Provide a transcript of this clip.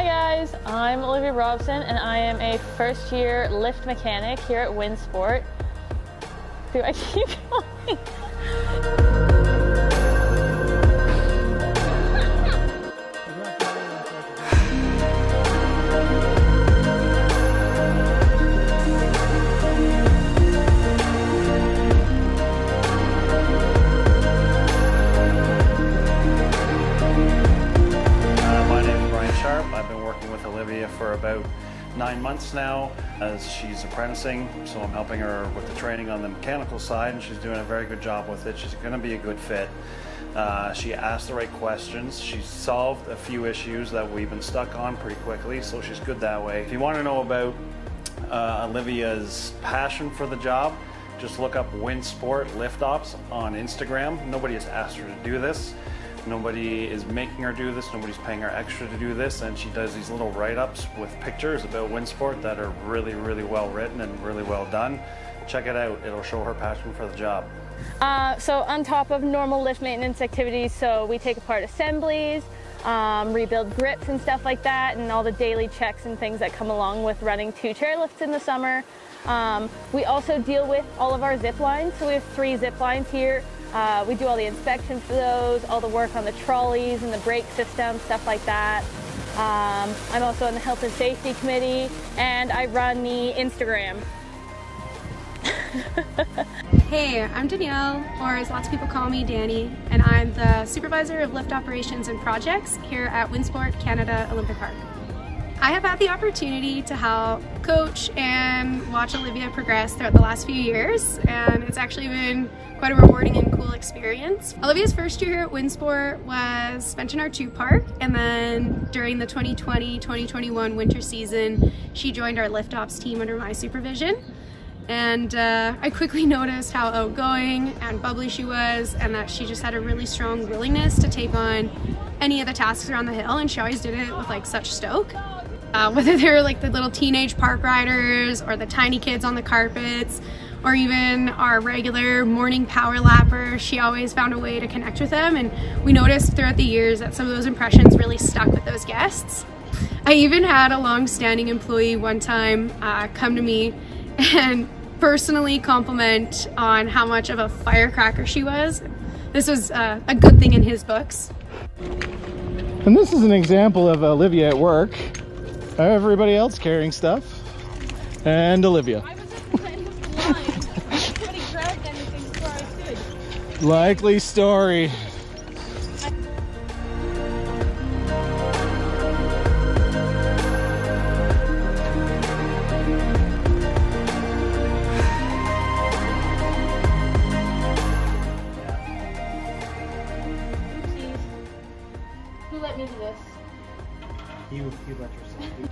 Hi guys, I'm Olivia Robson and I am a first year lift mechanic here at Winsport. Do I keep going? Olivia for about nine months now as she's apprenticing, so I'm helping her with the training on the mechanical side, and she's doing a very good job with it. She's going to be a good fit. Uh, she asked the right questions. She's solved a few issues that we've been stuck on pretty quickly, so she's good that way. If you want to know about uh, Olivia's passion for the job, just look up Winsport Lift Ops on Instagram. Nobody has asked her to do this. Nobody is making her do this. Nobody's paying her extra to do this. And she does these little write-ups with pictures about Winsport that are really, really well written and really well done. Check it out. It'll show her passion for the job. Uh, so on top of normal lift maintenance activities, so we take apart assemblies, um, rebuild grips and stuff like that, and all the daily checks and things that come along with running two chairlifts in the summer. Um, we also deal with all of our zip lines. So we have three zip lines here. Uh, we do all the inspections for those, all the work on the trolleys and the brake system, stuff like that. Um, I'm also on the health and safety committee, and I run the Instagram. Hey, I'm Danielle, or as lots of people call me, Danny, and I'm the Supervisor of Lift Operations and Projects here at Winsport Canada Olympic Park. I have had the opportunity to help coach and watch Olivia progress throughout the last few years, and it's actually been quite a rewarding and cool experience. Olivia's first year here at Winsport was spent in our tube park, and then during the 2020-2021 winter season, she joined our lift ops team under my supervision and uh, I quickly noticed how outgoing and bubbly she was and that she just had a really strong willingness to take on any of the tasks around the hill and she always did it with like such stoke. Uh, whether they were like the little teenage park riders or the tiny kids on the carpets or even our regular morning power lappers, she always found a way to connect with them and we noticed throughout the years that some of those impressions really stuck with those guests. I even had a long-standing employee one time uh, come to me and personally compliment on how much of a firecracker she was. This was uh, a good thing in his books. And this is an example of Olivia at work. Everybody else carrying stuff. And Olivia. I was You, you let yourself do